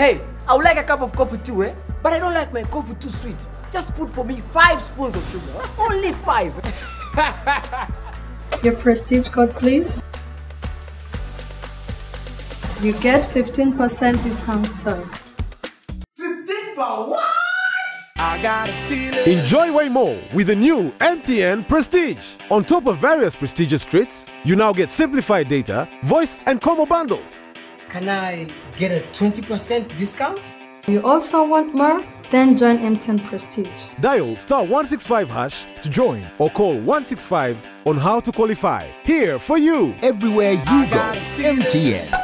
I would like a cup of coffee too, eh? But I don't like my coffee too sweet. Just put for me five spoons of sugar. Only five. Your prestige code, please. You get 15% discount, sir. 15 for what? I got a feeling. Enjoy way more with the new MTN Prestige. On top of various prestigious treats, you now get simplified data, voice, and combo bundles. Can I get a 20% discount? You also want more? Then join MTN Prestige. Dial star 165 hash to join or call 165 on how to qualify. Here for you. Everywhere you go, MTN.